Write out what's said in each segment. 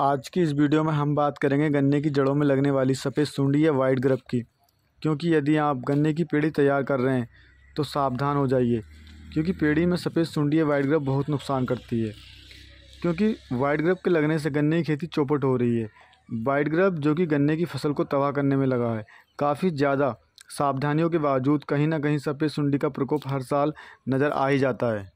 आज की इस वीडियो में हम बात करेंगे गन्ने की जड़ों में लगने वाली सफ़ेद सुंडी या वाइट ग्रप की। क्योंकि यदि आप गन्ने की पेड़ी तैयार कर रहे हैं तो सावधान हो जाइए, क्योंकि पेड़ी में सफ़ेद सुंडी या वाइट ग्रप बहुत नुकसान करती है। क्योंकि वाइट ग्रप के लगने से गन्ने की खेती चौपट हो रही है। वाइट ग्रप जो कि गन्ने की फ़सल को तबाह करने में लगा है, काफ़ी ज़्यादा सावधानियों के बावजूद कहीं ना कहीं सफ़ेद सुंडी का प्रकोप हर साल नज़र आ ही जाता है।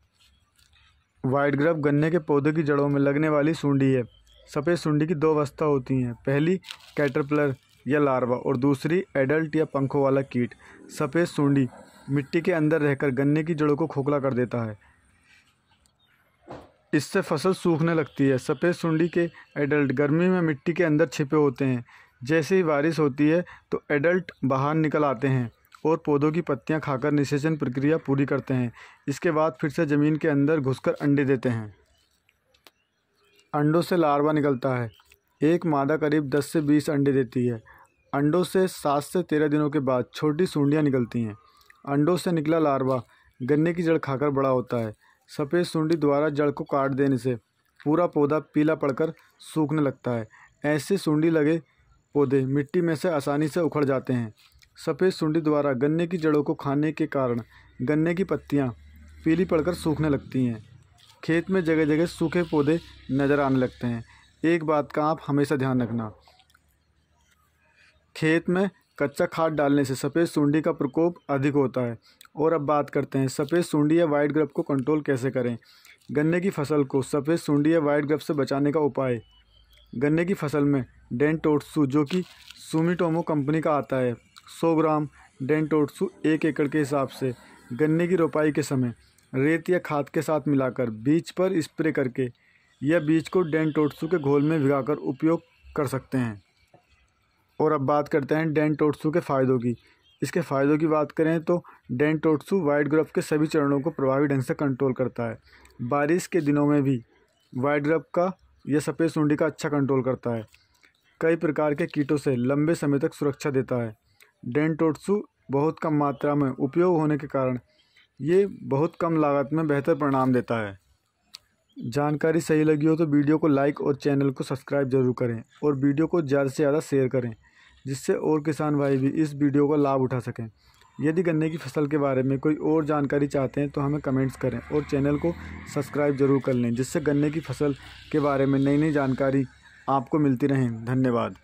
वाइट ग्रप गन्ने के पौधे की जड़ों में लगने वाली सुंडी है। सफ़ेद सुंडी की दो अवस्था होती हैं। पहली, कैटरपिलर या लार्वा और दूसरी, एडल्ट या पंखों वाला कीट। सफ़ेद सुंडी मिट्टी के अंदर रहकर गन्ने की जड़ों को खोखला कर देता है। इससे फ़सल सूखने लगती है। सफ़ेद सुंडी के एडल्ट गर्मी में मिट्टी के अंदर छिपे होते हैं। जैसे ही बारिश होती है तो एडल्ट बाहर निकल आते हैं और पौधों की पत्तियाँ खाकर निषेचन प्रक्रिया पूरी करते हैं। इसके बाद फिर से ज़मीन के अंदर घुसकर अंडे देते हैं। अंडों से लार्वा निकलता है। एक मादा करीब 10 से 20 अंडे देती है। अंडों से सात से तेरह दिनों के बाद छोटी सूंडियाँ निकलती हैं। अंडों से निकला लार्वा गन्ने की जड़ खाकर बड़ा होता है। सफ़ेद सूंडी द्वारा जड़ को काट देने से पूरा पौधा पीला पड़कर सूखने लगता है। ऐसे सूंडी लगे पौधे मिट्टी में से आसानी से उखड़ जाते हैं। सफ़ेद सूंडी द्वारा गन्ने की जड़ों को खाने के कारण गन्ने की पत्तियाँ पीली पड़कर सूखने लगती हैं। खेत में जगह जगह सूखे पौधे नज़र आने लगते हैं। एक बात का आप हमेशा ध्यान रखना। खेत में कच्चा खाद डालने से सफ़ेद सूंडी का प्रकोप अधिक होता है। और अब बात करते हैं, सफ़ेद सूंडी या वाइट ग्रप को कंट्रोल कैसे करें? गन्ने की फ़सल को सफ़ेद सूंडी या वाइट ग्रप से बचाने का उपाय। गन्ने की फ़सल में डेंटोट्सू जो कि सुमिटोमो कंपनी का आता है, सौ ग्राम डेंटोट्सू एक एकड़ के हिसाब से। गन्ने की रोपाई के समय रेत या खाद के साथ मिलाकर बीज पर स्प्रे करके या बीज को डेंटोट्सू के घोल में भिगाकर उपयोग कर सकते हैं। और अब बात करते हैं डेंटोट्सू के फ़ायदों की। इसके फ़ायदों की बात करें तो डेंटोट्सू वाइट ग्रफ के सभी चरणों को प्रभावी ढंग से कंट्रोल करता है। बारिश के दिनों में भी वाइट ग्रफ का यह सफ़ेद सूंडी का अच्छा कंट्रोल करता है। कई प्रकार के कीटों से लंबे समय तक सुरक्षा देता है। डेंटोट्सू बहुत कम मात्रा में उपयोग होने के कारण ये बहुत कम लागत में बेहतर परिणाम देता है। जानकारी सही लगी हो तो वीडियो को लाइक और चैनल को सब्सक्राइब ज़रूर करें और वीडियो को ज़्यादा से ज़्यादा शेयर करें, जिससे और किसान भाई भी इस वीडियो का लाभ उठा सकें। यदि गन्ने की फ़सल के बारे में कोई और जानकारी चाहते हैं तो हमें कमेंट्स करें और चैनल को सब्सक्राइब ज़रूर कर लें, जिससे गन्ने की फ़सल के बारे में नई नई जानकारी आपको मिलती रहें। धन्यवाद।